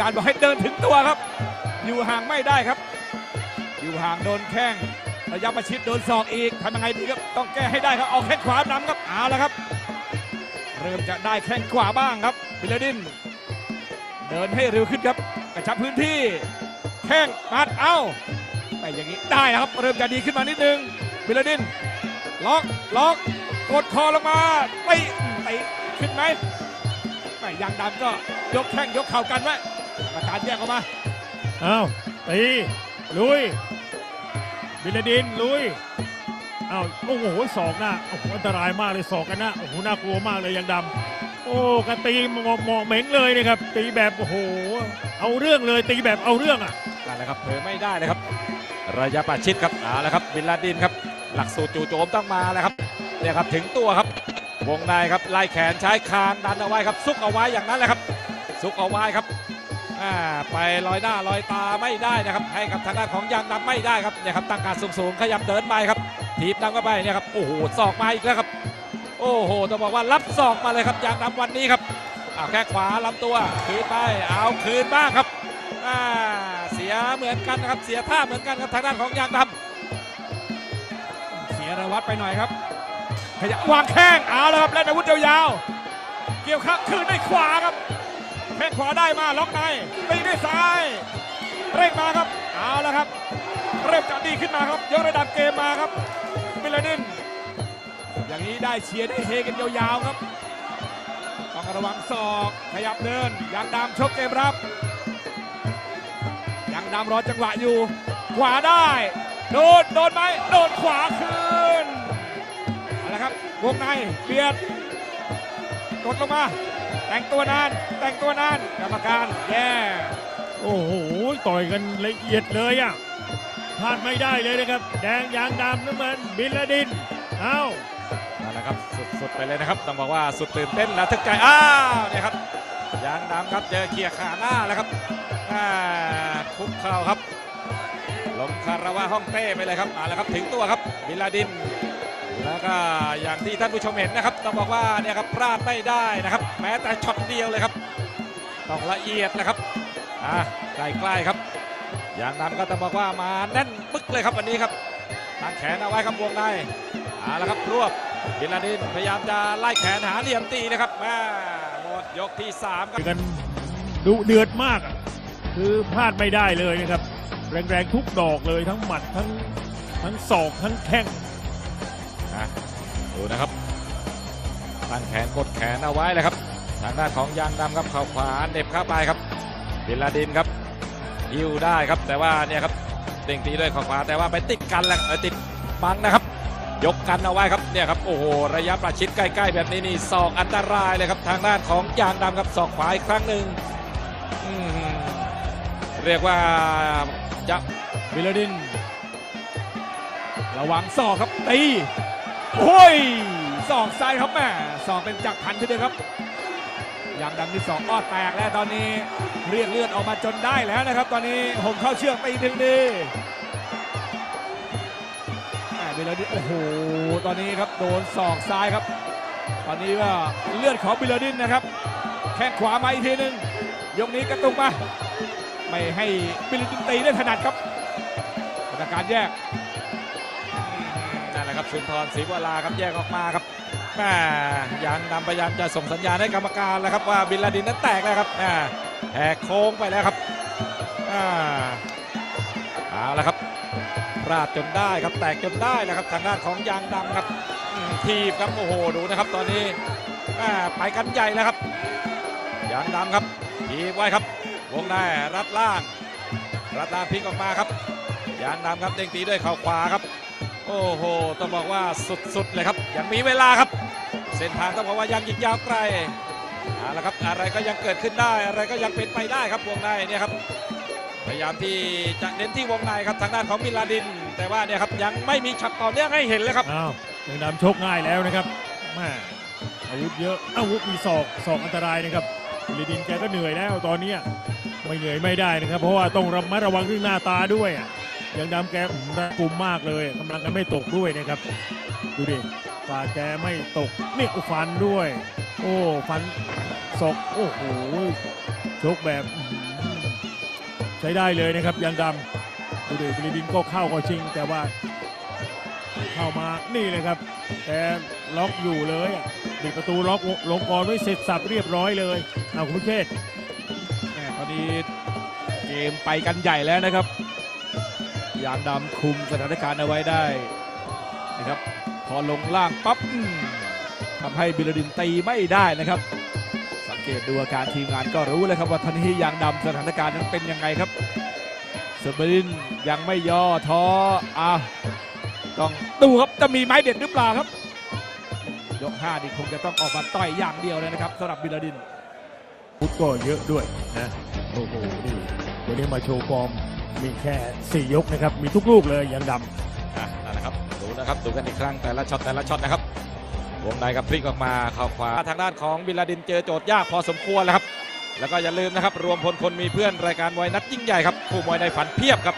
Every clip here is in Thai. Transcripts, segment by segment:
การบอกให้เดินถึงตัวครับ อยู่ห่างไม่ได้ครับ อยู่ห่างโดนแข้งระยะประชิดโดนศอกอีกทำยังไงดีครับต้องแก้ให้ได้ครับเอาแข้งขวานำครับเอาละครับ เริ่มจะได้แข้งขวาบ้างครับบิลลาดิน เดินให้เร็วขึ้นครับ กระชับพื้นที่แข้งมัดเอ้าไปอย่างนี้ได้ครับ เริ่มจะดีขึ้นมานิดนึงบิลลาดิน ล็อกล็อกกดคอลงมาไปไปขึ้นไหมไม่ยางดำก็ยกแข้งยกเข่ากันไว้ ประการแยกออกมาเอาตีลุยบิลดินลุยเอาโอ้โหศอกหน้าโอ้โหอันตรายมากเลยศอกกันนะโอ้โหน่ากลัวมากเลยยังดำโอ้กระตีหมอกหมอกเหม็งเลยนะครับ ตีแบบโอ้โหเอาเรื่องเลยตีแบบเอาเรื่องอะนั่นแหละครับเผลอไม่ได้เลยครับ ระยะประชิดครับเอาละครับบินลาดินครับ หลักสูตรจู่โจมต้องมาแล้วครับเนี่ยครับถึงตัวครับ วงในครับไล่แขนใช้คางดันเอาไว้ครับซุกเอาไว้อย่างนั้นแหละครับซุกเอาไว้ครับอ่า ไปลอยหน้าลอยตาไม่ได้นะครับ ให้กับทางด้านของยางดำไม่ได้ครับเนี่ยครับตั้งการสูงๆขยับเดินไปครับถีบนำเข้าไปเนี่ยครับโอ้โหศอกมาอีกแล้วครับ โอ้โหต้องบอกว่ารับศอกมาเลยครับยางดำวันนี้ครับเอาแค่ขวาลำตัวคืนไปเอาคืนบ้างครับอ่าเสียเหมือนกันนะครับเสียท่าเหมือนกันครับทางด้านของยางดเสียระวัดไปหน่อยครับขยับวางแข้งเอาแล้วครับเล่นอาวุธยาวๆเกี่ยวข้างคืนด้วยขวาครับ แข้งขวาได้มาล็อกในตีด้วยซ้าย เร่งมาครับ เอาแล้วครับ เริ่มจะดีขึ้นมาครับยกระดับเกมมาครับบิลลาดิน อย่างนี้ได้เชียร์ได้เฮกันยาวๆครับ ต้องระวังศอกขยับเดินยางดำชกเกมรับยางดำรอจังหวะอยู่ ขวาได้ โดนโดนไหมโดนขวาคืนเอาละครับวงในเบียดกดลงมา แต่งตัวนานแต่งตัวนานกรรมการแย่โอ้โหต่อยกันละเอียดเลยอะพลาดไม่ได้เลยนะครับ แดงยางดำน้ำเงินบิลดินเอาำนั่นแหละครับสุดๆไปเลยนะครับ ต้องบอกว่าสุดตื่นเต้นและทึกใจอ้าวเนี่ยครับยางดำครับเจอเขี่ยขาหน้าแล้วครับอ่าคุกเข่าครับลงคาราวะห้องเต้ไปเลยครับเอาละครับถึงตัวครับบิลลาดินแล้วก็อย่างที่ท่านผู้ชมเห็นนะครับ ต้องบอกว่าเนี่ยครับพลาดไม่ได้นะครับ แม้แต่ช็อตเดียวเลยครับ ต้องละเอียดนะครับอ่าใกล้ๆครับ อย่างนั้นก็ต้องบอกว่ามาแน่นปึ๊กเลยครับวันนี้ครับตั้งแขนเอาไว้ครับวงในเอาละครับรวบบินลาดินพยายามจะไล่แขนหาเหลี่ยมตีนะครับแม่หมดยกที่สามครับกันดุเดือดมากอะคือพลาดไม่ได้เลยนะครับ แรงๆทุกดอกเลยทั้งหมัดทั้งทั้งศอกทั้งแข้งอะดูนะครับตั้งแขนกดแขนเอาไว้เลยครับ ทางด้านของยางดำครับเข่าขวาเหน็บเข้าไปครับบิลาดินครับยิวได้ครับแต่ว่าเนี่ยครับเด้งตีด้วยเข่าขวาแต่ว่าไปติดกันแหละเออติดบังนะครับ ยกกันเอาไว้ครับเนี่ยครับโอ้โหระยะประชิดใกล้ๆ แบบนี้นี่ศอกอันตรายเลยครับทางด้านของยางดำครับศอกขวาอีกครั้งหนึ่งเรียกว่าจะบิลลาดิน ระวังศอกครับตีโอ้ยศอกซ้ายครับแม่ศอกเป็นจักรพันทีเดียวครับ ยางดำที่สองอ้อแตกแล้วตอนนี้เรียกเลือดออกมาจนได้แล้วนะครับ ตอนนี้ผมเข้าเชือกตีถึงดีแม่บิลดินโอ้โห ตอนนี้ครับโดนศอกซ้ายครับ ตอนนี้ว่าเลือดของบิลลาดินนะครับ แข้งขวามาอีกทีหนึงยกนี้กระตุกมาไม่ให้บิลลาดินตีได้ถนัดครับกรรมการแยกนั่นแหละครับสุนทรศรีวราครับแยกออกมาครับ แม่ยางดำพยายามจะส่งสัญญาณให้กรรมการแล้วครับว่าบินลาดินนั้นแตกแล้วครับอ่าแหกโค้งไปแล้วครับอ่าเอาละครับพลาดจนได้ครับแตกจนได้แล้วครับทางด้านของยางดำครับทีบครับโอ้โหดูนะครับตอนนี้อ่าไปกันใหญ่แล้วครับยางดำครับทีบไว้ครับวงในรัดล่างรัดล่างพลิกออกมาครับยางดำครับเด้งตีด้วยเข่าขวาครับ โอ้โห ต้องบอกว่าสุดๆเลยครับ ยังมีเวลาครับ เส้นทางต้องบอกว่ายังอีกยาวไกลเอาละครับ อะไรก็ยังเกิดขึ้นได้ อะไรก็ยังเป็นไปได้ครับวงในเนี่ยครับ พยายามที่จะเน้นที่วงในครับทางด้านของมิลาดิน แต่ว่าเนี่ยครับยังไม่มีช็อตต่อเนื่องให้เห็นเลยครับ อ้าวยังดำชกง่ายแล้วนะครับแม่อาวุธเยอะ อาวุธมีศอกศอกอันตรายนะครับบิลาดินแกก็เหนื่อยแล้วตอนนี้ไม่เหนื่อยไม่ได้นะครับ เพราะว่าต้องระมัดระวังเรื่องหน้าตาด้วยอะ ยังดำแกอืมกลุ่มมากเลยกำลังกันไม่ตกด้วยนะครับ ดูดิฝ่าแกไม่ตกนี่ก็ฟันด้วย โอ้ฟันศอกโอ้โหชกแบบอื้อหือช้ได้เลยนะครับยางดำดูดิบริดินก็เข้าก็ชิง แต่ว่า เข้ามานี่เลยครับ แต่ล็อกอยู่เลยปิดประตูล็อกลงกรไว้เสร็จสับเรียบร้อยเลยเอาคุณเชษตอนนี้เกมไปกันใหญ่แล้วนะครับ ยางดำคุมสถานการณ์เอาไว้ได้นะครับพอลงล่างปั๊บทำให้บิลดินตีไม่ได้นะครับ สังเกตดูอาการทีมงานก็รู้เลยครับว่าทันทียางดำสถานการณ์นั้นเป็นยังไงครับเซอร์เบรินยังไม่ย่อท้ออะต้องดูครับจะมีไม้เด็ดหรือเปล่าครับ ยกห้านี่คงจะต้องออกมาต่อยอย่างเดียวเลยนะครับสำหรับบิลดินฟุตก็เยอะด้วยนะโอ้โหนี่วันนี้มาโชว์ฟอร์ม มีแค่ 4 ยกนะครับ มีทุกลูกเลยยางดำอะนั่นนะครับดูนะครับดูกันอีกครั้งแต่ละช็อตแต่ละช็อตนะครับวงในกับพลิกออกมาเข้าขวาทางด้านของบิลลาดินเจอโจทย์ยากพอสมควรแล้วครับ แล้วก็อย่าลืมนะครับ รวมพลคนมีเพื่อนรายการมวยนัดยิ่งใหญ่ครับผู้มวยในฝันเพียบครับ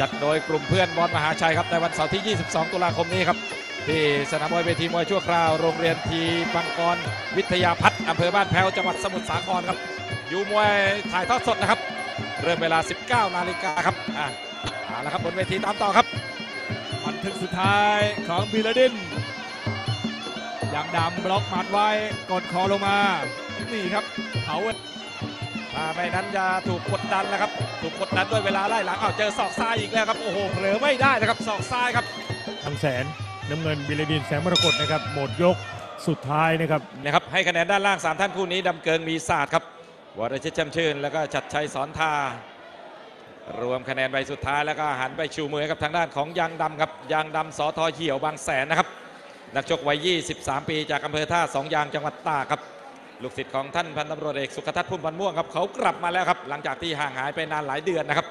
จัดโดยกลุ่มเพื่อนบอลมหาชัยครับในวันเสาร์ที่ 22 ตุลาคมนี้ครับ ที่สนามมวยเวทีมวยชั่วคราวโรงเรียนทีบังกรวิทยาพัฒน์อำเภอบ้านแพ้วจังหวัดสมุทรสาครครับ อยู่มวยถ่ายทอดสดนะครับ เริ่มเวลา 19 นาฬิกาครับอะเอาละครับบนเวทีตามต่อครับบันทึกสุดท้ายของบิลดินยางดำบล็อกหมัดไว้กดคอลงมา นี่ครับเขาถ้าไม่นั้นจะถูกกดดันแล้วครับ ถูกกดดันด้วยเวลาไล่หลังอ้าวเจอศอกซ้ายอีกแล้วครับ โอ้โหเผลอไม่ได้นะครับศอกซ้ายครับทางแสนน้ำเงินบิลดินแสงมรกตนะครับหมดยกสุดท้ายนะครับนะครับ ให้คะแนนด้านล่าง 3 ท่านคู่นี้ดำเกิงมีศาสตร์ครับ วรชิตแช่มชื่น แล้วก็ชัดชัยสอนทารวมคะแนนใบสุดท้ายแล้วก็หันไปชูมือกับทางด้านของยางดำครับยางดำสอทอเหี่ยวบางแสนนะครับ นักชกวัย 23 ปีจากอำเภอท่าสองยางจังหวัดตากครับ ลูกศิษย์ของท่านพันตำรวจเอกสุขทัศน์พุ่มพันม่วงครับเขากลับมาแล้วครับ หลังจากที่ห่างหายไปนานหลายเดือนนะครับ